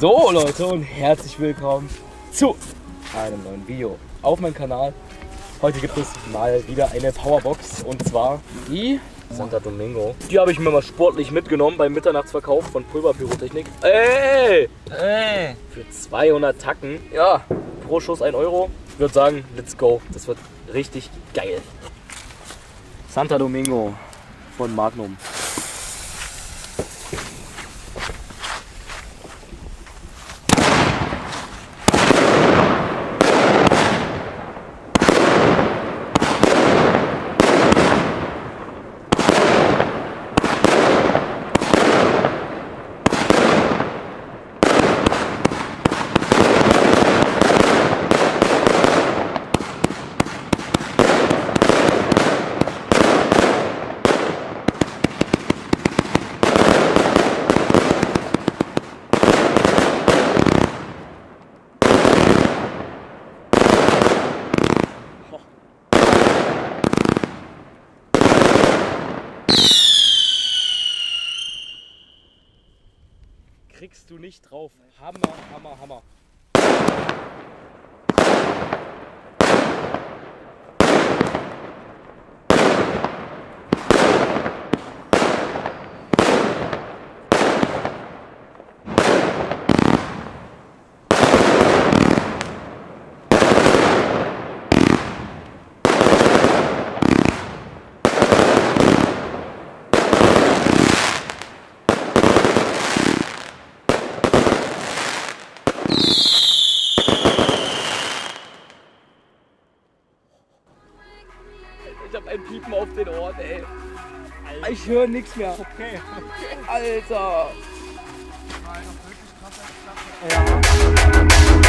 So Leute und herzlich willkommen zu einem neuen Video auf meinem Kanal. Heute gibt es mal wieder eine Powerbox und zwar die Santa Domingo. Die habe ich mir mal sportlich mitgenommen beim Mitternachtsverkauf von Pulverpyrotechnik. Ey! Ey. Für 200 Tacken. Ja, pro Schuss 1 Euro. Ich würde sagen, let's go. Das wird richtig geil. Santa Domingo von Magnum. Kriegst du nicht drauf. Hammer, Hammer, Hammer. Piepen auf den Ohren, ey. Ich höre nichts mehr. Okay. Alter. Ja.